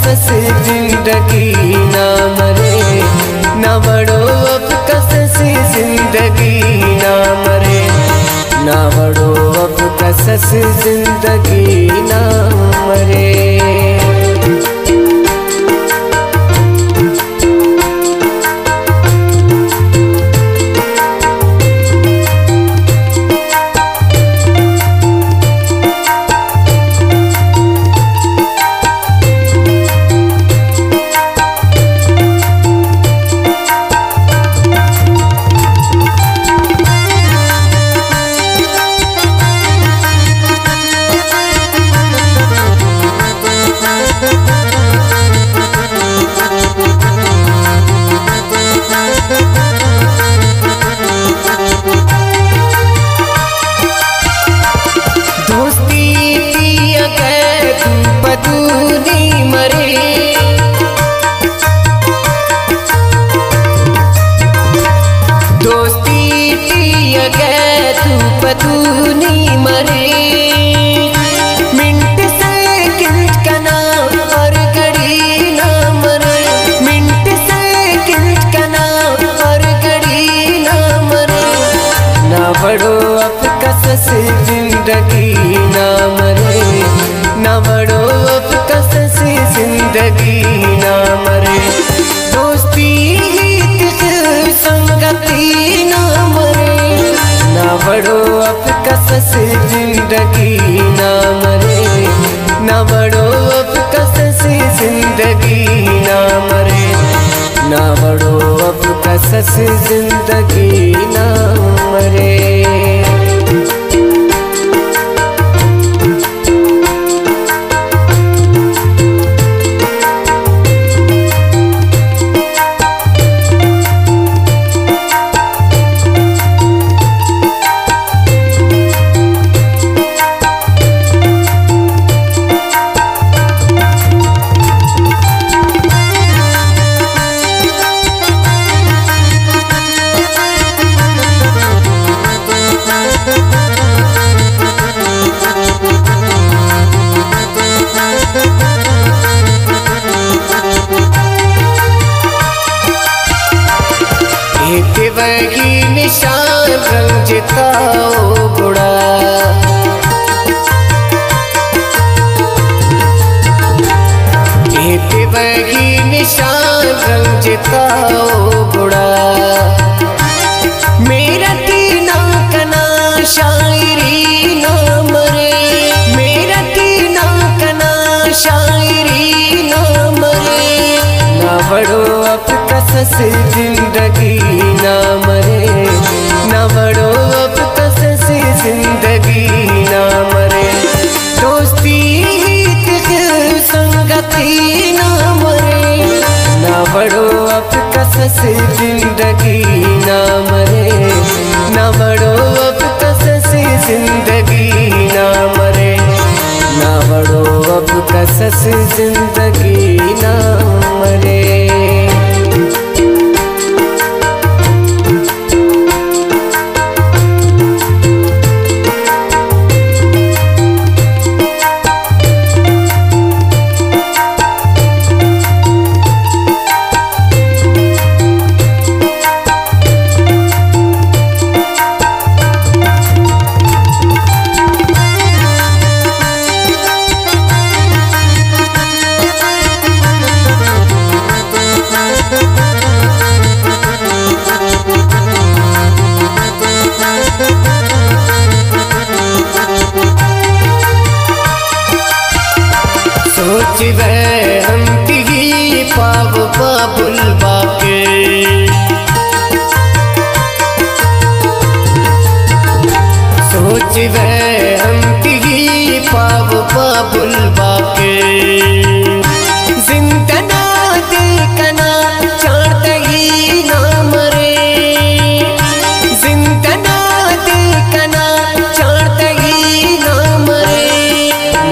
कसस ज़िंदगी ना मरे, ना बड़ो अब कसस ज़िंदगी ना मरे, ना बड़ो अब कसस ज़िंदगी ना मरे। कसस ज़िंदगी ना मरे, ना बड़ो अब कसस ज़िंदगी ना मरे। दोस्ती संगति ना मरे, ना अब कसस ज़िंदगी ना मरे, ना बड़ो अब कसस ज़िंदगी ना मरे, ना बड़ो अब कसस ज़िंदगी ना निशान एक वही निशान रंजताओ बुड़ा मेरा शायरी ना मरे। मेरा शायरी ना बड़ो अब ज़िंदगी। ज़िंदगी ना मरे। दोस्ती संगति ना मरे। ना बड़ो अब कसस ज़िंदगी ना मरे। ना बड़ो अब कसस ज़िंदगी ना मरे। ना बड़ो अब कसस ज़िंदगी ना मरे। जिंदना दिलकना चाट ही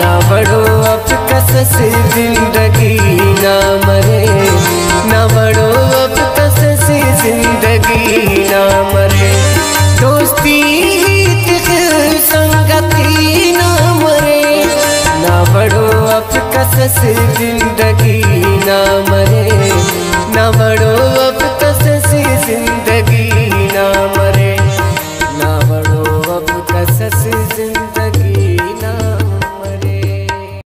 ना बड़ो अब कसस ज़िंदगी, ना ना बड़ो अब कसस ज़िंदगी, ना दोस्ती कसस ज़िंदगी ना मरे।